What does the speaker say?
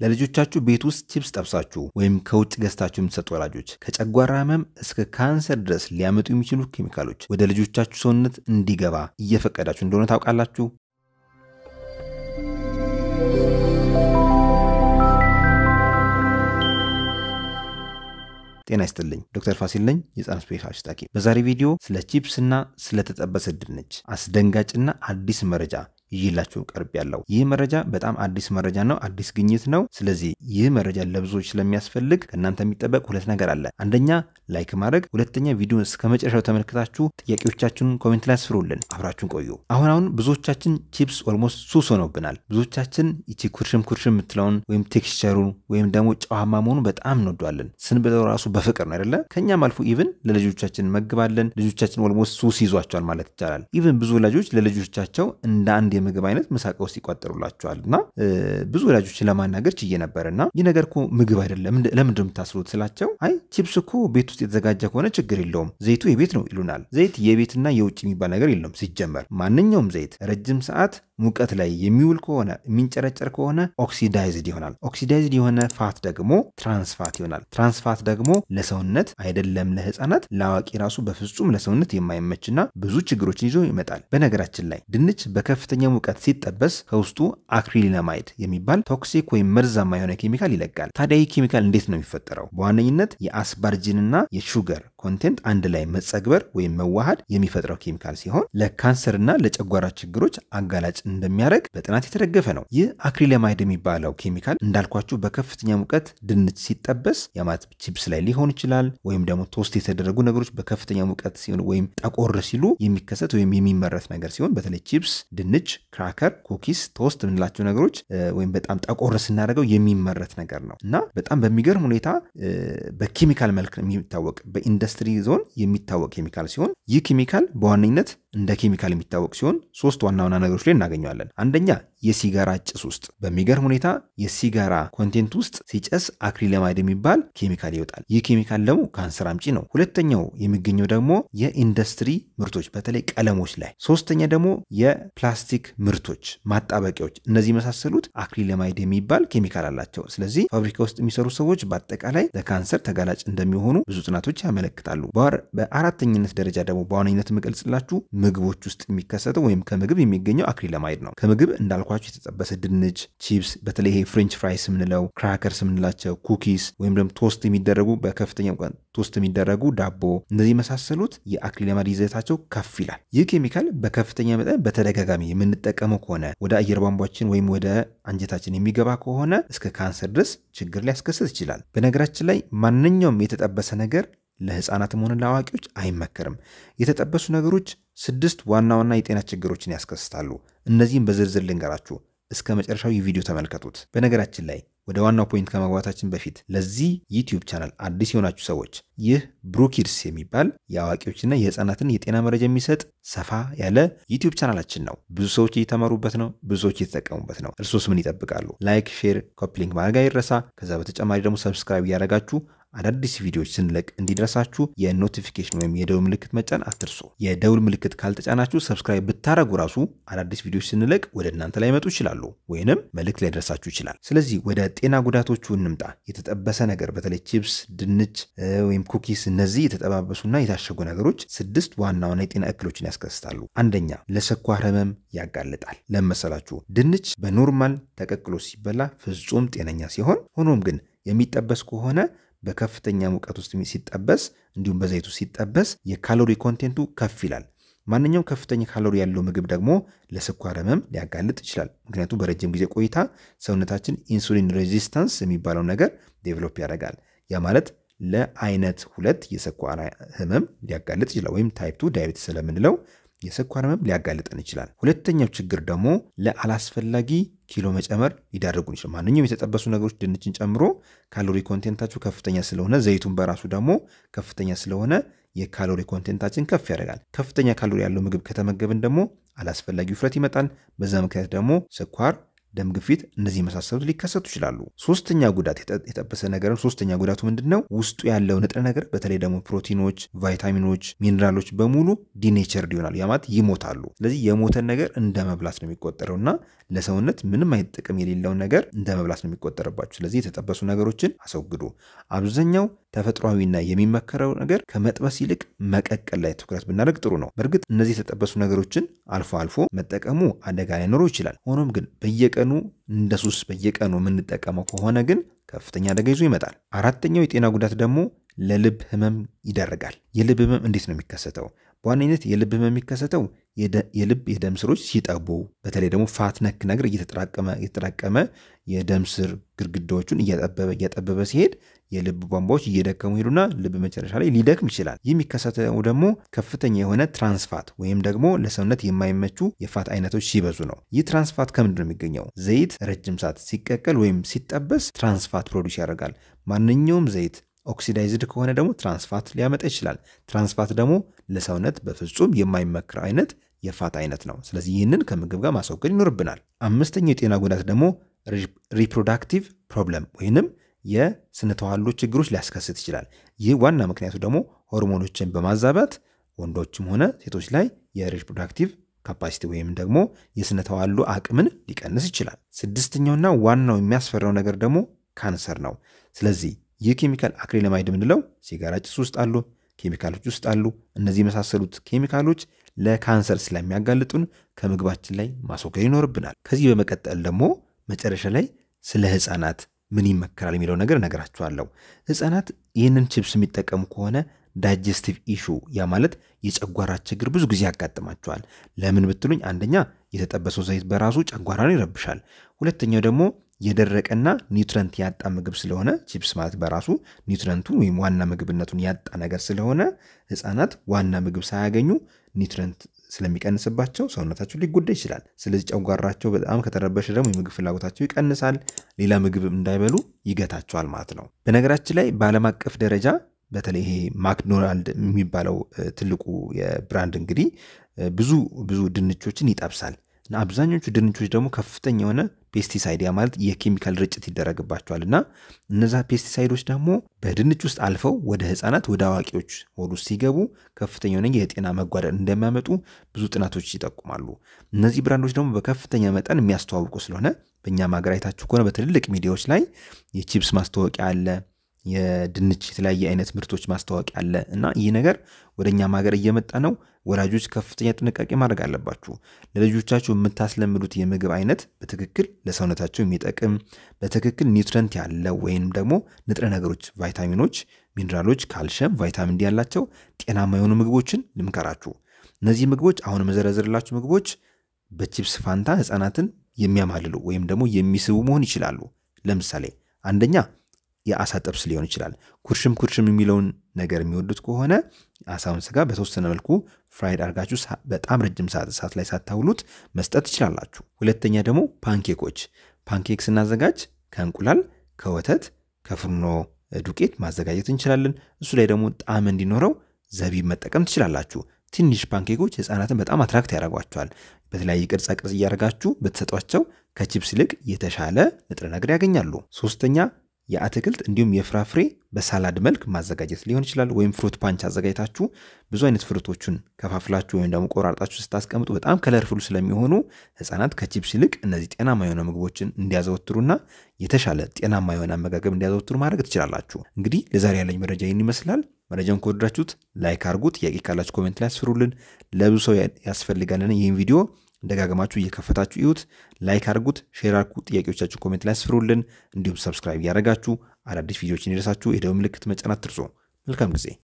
ለልጆቻችሁ ቤት ውስጥ ቺፕስ ጠብሳችሁ ወይም ከውጭ ገዝታችሁ የምትሰጡ ወላጆች ከጨጓራ ህመም እስከ ካንሰር ድረስ ሊያመጡ የሚችሉ ኬሚካሎች ወደ ልጆቻችሁ ሰውነት እንዲገባ እየፈቀዳችሁ እንደሆነ ታውቃላችሁ? ጤና ይስጥልኝ። ዶክተር ፋሲል ነኝ፣ የህፃን ስፔሻሊስት ሐኪም። በዛሬ ቪዲዮ ስለ ቺፕስ እና ስለተጠበሰ ድንች አስደንጋጭና አዲስ መረጃ ይዤላችሁ ቀርቢያለው ይህ መረጃ በጣም አዲስ መረጃ ነው፣ አዲስ ግኝት ነው። ስለዚህ ይህ መረጃ ለብዙዎች ስለሚያስፈልግ ከእናንተ የሚጠበቅ ሁለት ነገር አለ። አንደኛ like ማድረግ፣ ሁለተኛ ቪዲዮን እስከ መጨረሻው ተመልክታችሁ ጥያቄዎቻችሁን comment ላይ አስፍሩልን። አብራችሁን ቆዩ። አሁን አሁን ብዙዎቻችን ቺፕስ almost ሱስ ሆነውብናል። ብዙዎቻችን ይቺ ኩርሽም ኩርሽም የምትለውን ወይም texture ኡን ወይም ደግሞ ጨዋማ መሆኑ በጣም እንወደዋለን። ስንበለው ራሱ በፍቅር ነው አይደለ? ከኛም አልፎ even ለልጆቻችን እንመግባለን። ልጆቻችን almost ሱስ ይዟቸዋል ማለት ይቻላል። Even ብዙ ወላጆች ለልጆቻቸው እንደ አንድ የምግብ አይነት ምሳቃ ውስጥ ይቋጠሩላቸዋል። እና ብዙ ወላጆችን ለማናገር ችዬ ነበር እና ይህ ነገር እኮ ምግብ አይደለም ለምንድን የምታስሩት ስላቸው፣ አይ ቺፕስ እኮ ቤት ውስጥ የተዘጋጀ ከሆነ ችግር የለውም ዘይቱ የቤት ነው ይሉናል። ዘይት የቤትና የውጭ የሚባል ነገር የለውም። ሲጀመር ማንኛውም ዘይት ረጅም ሰዓት ሙቀት ላይ የሚውል ከሆነ የሚንጨረጨር ከሆነ oxidized ይሆናል። Oxidized የሆነ fat ደግሞ trans fat ይሆናል። Trans fat ደግሞ ለሰውነት አይደለም ለህፃናት ለአዋቂ ራሱ በፍጹም ለሰውነት የማይመችና ብዙ ችግሮችን ይዞ ይመጣል። በነገራችን ላይ ድንች በከፍተኛ ሙቀት ሲጠበስ ከውስጡ Acrylamide የሚባል toxic ወይም መርዛማ የሆነ ኬሚካል ይለቃል። ታዲያ ይህ ኬሚካል እንዴት ነው የሚፈጠረው? በዋነኝነት የ asparagine ና የ sugar content አንድ ላይ መጸግበር ወይም መዋሃድ የሚፈጥረው ኬሚካል ሲሆን ለካንሰርና ለጨጓራ ችግሮች አጋላጭ እንደሚያደርግ በጥናት የተደገፈ ነው። ይህ acrylamide የሚባለው ኬሚካል እንዳልኳችሁ በከፍተኛ ሙቀት ድንች ሲጠበስ የማት ቺፕስ ላይ ሊሆን ይችላል፣ ወይም ደግሞ toast የተደረጉ ነገሮች በከፍተኛ ሙቀት ሲሆን ወይም ጠቆር ሲሉ የሚከሰት ወይም የሚመረት ነገር ሲሆን በተለይ ቺፕስ፣ ድንች፣ Cracker፣ cookies፣ toast የምንላቸው ነገሮች ወይም በጣም ጠቆር ስናደርገው የሚመረት ነገር ነው እና በጣም በሚገርም ሁኔታ በኬሚካል መልክ የሚታወቅ በኢንዱስትሪ ዞን የሚታወቅ ኬሚካል ሲሆን ይህ ኬሚካል በዋነኝነት እንደ ኬሚካል የሚታወቅ ሲሆን ሶስት ዋና ዋና ነገሮች ላይ እናገኘዋለን። አንደኛ የሲጋራ ጭስ ውስጥ በሚገርም ሁኔታ የሲጋራ content ውስጥ ሲጨስ acrylamide የሚባል ኬሚካል ይወጣል። ይህ ኬሚካል ደግሞ ካንሰር አምጪ ነው። ሁለተኛው የሚገኘው ደግሞ የኢንዱስትሪ ምርቶች በተለይ ቀለሞች ላይ፣ ሶስተኛ ደግሞ የፕላስቲክ ምርቶች ማጣበቂያዎች፣ እነዚህ የመሳሰሉት acrylamide የሚባል ኬሚካል አላቸው። ስለዚህ ፋብሪካ ውስጥ የሚሰሩ ሰዎች በአጠቃላይ ለካንሰር ተጋላጭ እንደሚሆኑ ብዙ ጥናቶች ያመለክታሉ። በአራተኝነት ደረጃ ደግሞ በዋነኝነት የምገልጽላችሁ ምግቦች ውስጥ የሚከሰተው ወይም ከምግብ የሚገኘው acrylamide ነው። ከምግብ እንዳልኳችሁ የተጠበሰ ድንች፣ ቺፕስ፣ በተለይ ይሄ french fries የምንለው crackers የምንላቸው cookies፣ ወይም ደግሞ toast የሚደረጉ በከፍተኛ Toast የሚደረጉ ዳቦ፣ እነዚህ የመሳሰሉት የ acrylamide ይዘታቸው ከፍ ይላል። ይህ ኬሚካል በከፍተኛ መጠን በተደጋጋሚ የምንጠቀመው ከሆነ ወደ አየር ቧንቧችን ወይም ወደ አንጀታችን የሚገባ ከሆነ እስከ ካንሰር ድረስ ችግር ሊያስከስት ይችላል። በነገራችን ላይ ማንኛውም የተጠበሰ ነገር ለህፃናትም ሆነ ለአዋቂዎች አይመከርም። የተጠበሱ ነገሮች ስድስት ዋና ዋና የጤና ችግሮችን ያስከስታሉ። እነዚህም በዝርዝር ልንገራችሁ። እስከ መጨረሻው የቪዲዮ ተመልከቱት። በነገራችን ላይ ወደ ዋናው point ከመግባታችን በፊት ለዚህ YouTube channel አዲስ የሆናችሁ ሰዎች ይህ ብሩኪድስ የሚባል የአዋቂዎችና የህፃናትን የጤና መረጃ የሚሰጥ ሰፋ ያለ YouTube channel ኣችን ነው። ብዙ ሰዎች እየተማሩበት ነው። ብዙ ሰዎች እየተጠቀሙበት ነው። እርሶስ ምን ይጠብቃሉ? Like፣ share፣ copy link ማድረግ አይረሳ። ከዛ በተጨማሪ ደግሞ subscribe እያደረጋችሁ አዳዲስ ቪዲዮዎች ስንለቅ እንዲደርሳችሁ የ notification ወይም የደውል ምልክት መጫን አትርሱ። የደውል ምልክት ካልተጫናችሁ subscribe ብታደረጉ ራሱ አዳዲስ ቪዲዮዎች ስንለቅ ወደ እናንተ ላይመጡ ይችላሉ፣ ወይንም መልእክት ላይደርሳችሁ ይችላል። ስለዚህ ወደ ጤና ጉዳቶቹ እንምጣ። የተጠበሰ ነገር በተለይ ቺፕስ፣ ድንች ወይም cookies፣ እነዚህ የተጠባበሱና የታሸጉ ነገሮች ስድስት ዋና ዋና የጤና እክሎችን ያስከስታሉ። አንደኛ ለስኳር ህመም ያጋልጣል። ለመሰላችሁ ድንች በ normal ተቀቅሎ ሲበላ ፍጹም ጤነኛ ሲሆን ሆኖም ግን የሚጠበስ ከሆነ በከፍተኛ ሙቀት ውስጥ ሲጠበስ እንዲሁም በዘይቱ ሲጠበስ የ calorie content ኡ ከፍ ይላል። ማንኛውም ከፍተኛ ካሎሪ ያለው ምግብ ደግሞ ለስኳር ህመም ሊያጋልጥ ይችላል። ምክንያቱም በረጅም ጊዜ ቆይታ ሰውነታችን insulin resistance የሚባለው ነገር develop ያደርጋል። ያ ማለት ለአይነት ሁለት የስኳር ህመም ሊያጋልጥ ይችላል። ወይም type two diabetes ስለምንለው የስኳር ህመም ሊያጋልጠን ይችላል። ሁለተኛው ችግር ደግሞ ለአላስፈላጊ ኪሎ መጨመር ሊዳርጉን ይችላል። ማንኛውም የተጠበሱ ነገሮች ድንችን ጨምሮ calorie content ኣቸው ከፍተኛ ስለሆነ ዘይቱን በራሱ ደግሞ ከፍተኛ ስለሆነ የ calorie content ኣችን ከፍ ያደርጋል። ከፍተኛ ካሎሪ ያለው ምግብ ከተመገብን ደግሞ አላስፈላጊ ውፍረት ይመጣል። በዛ ምክንያት ደግሞ ስኳር ደም ግፊት፣ እነዚህ የመሳሰሉት ሊከሰቱ ይችላሉ። ሶስተኛ ጉዳት የተጠበሰ ነገር ሶስተኛ ጉዳቱ ምንድን ነው? ውስጡ ያለው ንጥረ ነገር በተለይ ደግሞ ፕሮቲኖች፣ ቫይታሚኖች፣ ሚኔራሎች በሙሉ denatured ይሆናሉ። ያ ማለት ይሞታሉ። ስለዚህ የሞተን ነገር እንደ መብላት ነው የሚቆጠረው እና ለሰውነት ምንም አይነት ጥቅም የሌለውን ነገር እንደ መብላት ነው የሚቆጠርባችሁ። ስለዚህ የተጠበሱ ነገሮችን አስወግዱ። አብዛኛው ተፈጥሯዊና የሚመከረው ነገር ከመጥበስ ይልቅ መቀቀል ላይ ትኩረት ብናደርግ ጥሩ ነው። በእርግጥ እነዚህ የተጠበሱ ነገሮችን አልፎ አልፎ መጠቀሙ አደጋ ላይኖረው ይችላል። ሆኖም ግን በየቀኑ እንደ ሱስ በየቀኑ የምንጠቀመው ከሆነ ግን ከፍተኛ አደጋ ይዞ ይመጣል። አራተኛው የጤና ጉዳት ደግሞ ለልብ ህመም ይዳርጋል። የልብ ህመም እንዴት ነው የሚከሰተው? በዋነኝነት የልብ ህመም የሚከሰተው የልብ የደም ስሮች ሲጠቡ፣ በተለይ ደግሞ ፋት ነክ ነገር እየተጠራቀመ እየተጠራቀመ የደም ስር ግድግዳዎቹን እያጠበበ እያጠበበ ሲሄድ የልብ ቧንቧዎች እየደከሙ ሄዱና ልብ መጨረሻ ላይ ሊደክም ይችላል። ይህ የሚከሰተው ደግሞ ከፍተኛ የሆነ trans fat ወይም ደግሞ ለሰውነት የማይመቹ የ fat አይነቶች ሲበዙ ነው። ይህ trans fat ከምንድን ነው የሚገኘው? ዘይት ረጅም ሰዓት ሲቀቀል ወይም ሲጠበስ trans fat produce ያደርጋል። ማንኛውም ዘይት oxidized ከሆነ ደግሞ trans fat ሊያመጣ ይችላል። trans fat ደግሞ ለሰውነት በፍጹም የማይመከር አይነት የ fat አይነት ነው። ስለዚህ ይህንን ከምግብ ጋር ማስወገድ ይኖርብናል። አምስተኛው የጤና ጉዳት ደግሞ reproductive problem ወይንም የስነ ተዋልዶ ችግሮች ሊያስከስት ይችላል። ይህ ዋና ምክንያቱ ደግሞ ሆርሞኖችን በማዛባት ወንዶችም ሆነ ሴቶች ላይ የ reproductive capacity ወይም ደግሞ የስነ ተዋልዶ አቅምን ሊቀንስ ይችላል። ስድስተኛውና ዋናው የሚያስፈራው ነገር ደግሞ ካንሰር ነው። ስለዚህ ይህ ኬሚካል acrylamide የምንለው ሲጋራ ጭስ ውስጥ አሉ፣ ኬሚካሎች ውስጥ አሉ። እነዚህ የመሳሰሉት ኬሚካሎች ለካንሰር ስለሚያጋልጡን ከምግባችን ላይ ማስወገድ ይኖርብናል። ከዚህ በመቀጠል ደግሞ መጨረሻ ላይ ስለ ህፃናት ምን ይመከራል የሚለው ነገር እነግራችኋለሁ። ህፃናት ይህንን ቺፕስ የሚጠቀሙ ከሆነ digestive issue ያ ማለት የጨጓራ ችግር ብዙ ጊዜ ያጋጥማቸዋል። ለምን ብትሉኝ፣ አንደኛ የተጠበሰው ዘይት በራሱ ጨጓራን ይረብሻል። ሁለተኛው ደግሞ የደረቀና nutrient ያጣ ምግብ ስለሆነ ቺፕስ ማለት በራሱ nutrient ኡን ወይም ዋና ምግብነቱን ያጣ ነገር ስለሆነ ህፃናት ዋና ምግብ ሳያገኙ nutrient ስለሚቀንስባቸው ሰውነታቸው ሊጎዳ ይችላል። ስለዚህ ጨጓራቸው በጣም ከተረበሸ ደግሞ የምግብ ፍላጎታቸው ይቀንሳል። ሌላ ምግብ እንዳይበሉ ይገታቸዋል ማለት ነው። በነገራችን ላይ በዓለም አቀፍ ደረጃ በተለይ ይሄ ማክዶናልድ የሚባለው ትልቁ የ brand እንግዲህ ብዙ ብዙ ድንቾችን ይጠብሳል እና አብዛኞቹ ድንቾች ደግሞ ከፍተኛ የሆነ pesticide ያ ማለት የኬሚካል ርጭት ይደረግባቸዋል እና እነዛ pesticide ኦች ደግሞ በድንች ውስጥ አልፈው ወደ ህፃናት ወደ አዋቂዎች ሆድ ሲገቡ ከፍተኛ የሆነ የጤና መጓደል እንደሚያመጡ ብዙ ጥናቶች ይጠቁማሉ። እነዚህ brand ኦች ደግሞ በከፍተኛ መጠን የሚያስተዋውቁ ስለሆነ በእኛም ሀገር ከሆነ በትልልቅ ሚዲያዎች ላይ የቺፕስ ማስታወቂያ አለ የድንች የተለያየ አይነት ምርቶች ማስታወቂያ አለ እና ይህ ነገር ወደ እኛም ሀገር እየመጣ ነው። ወላጆች ከፍተኛ ጥንቃቄ ማድረግ አለባችሁ። ለልጆቻችሁ የምታስለምዱት የምግብ አይነት በትክክል ለሰውነታቸው የሚጠቅም በትክክል nutrient ያለው ወይም ደግሞ ንጥረ ነገሮች፣ ቫይታሚኖች፣ ሚኔራሎች፣ ካልሽየም፣ ቫይታሚን D ያላቸው ጤናማ የሆኑ ምግቦችን ልምከራችሁ። እነዚህ ምግቦች አሁን የምዘረዝርላችሁ ምግቦች በቺፕስ ፋንታ ህፃናትን የሚያማልሉ ወይም ደግሞ የሚስቡ መሆን ይችላሉ። ለምሳሌ አንደኛ የአሳ ጥብስ ሊሆን ይችላል። ኩርሽም ኩርሽም የሚለውን ነገር የሚወዱት ከሆነ አሳውን ስጋ በተወሰነ መልኩ fried አድርጋችሁ በጣም ረጅም ሰዓት እሳት ላይ ሳታውሉት መስጠት ትችላላችሁ። ሁለተኛ ደግሞ pancake ኦች። pancake ስናዘጋጅ ከእንቁላል፣ ከወተት፣ ከፍርኖ ዱቄት ማዘጋጀት እንችላለን። እሱ ላይ ደግሞ ጣዕም እንዲኖረው ዘቢብ መጠቀም ትችላላችሁ። ትንሽ pancake ኦች ህፃናትን በጣም attract ያደርጓቸዋል። በተለያየ ቅርጻ ቅርጽ እያደረጋችሁ ብትሰጧቸው ከቺፕስ ይልቅ የተሻለ ንጥረ ነገር ያገኛሉ። ሶስተኛ የአትክልት እንዲሁም የፍራፍሬ በ salad መልክ ማዘጋጀት ሊሆን ይችላል። ወይም fruit punch አዘጋጅታችሁ ብዙ አይነት fruit ኦችን ከፋፍላችሁ ወይም ደግሞ ቆራርጣችሁ ስታስቀምጡ በጣም colorful ስለሚሆኑ ህፃናት ከቺፕስ ይልቅ እነዚህ ጤናማ የሆነ ምግቦችን እንዲያዘወትሩና የተሻለ ጤናማ የሆነ አመጋገብ እንዲያዘወትሩ ማድረግ ትችላላችሁ። እንግዲህ ለዛሬ ያለኝ መረጃ ይህን ይመስላል። መረጃውን ከወደዳችሁት like አድርጉ። ጥያቄ ካላችሁ comment ላይ አስፍሩልን። ለብዙ ሰው ያስፈልጋልን ይህን ቪዲዮ ደጋግማችሁ እየከፈታችሁ እዩት። like አድርጉት፣ share አድርጉ። ጥያቄዎቻችሁ comment ላይ አስፍሩልን። እንዲሁም subscribe እያደረጋችሁ አዳዲስ ቪዲዮዎችን ይደርሳችሁ የደወል ምልክት መጫን አትርሱ። መልካም ጊዜ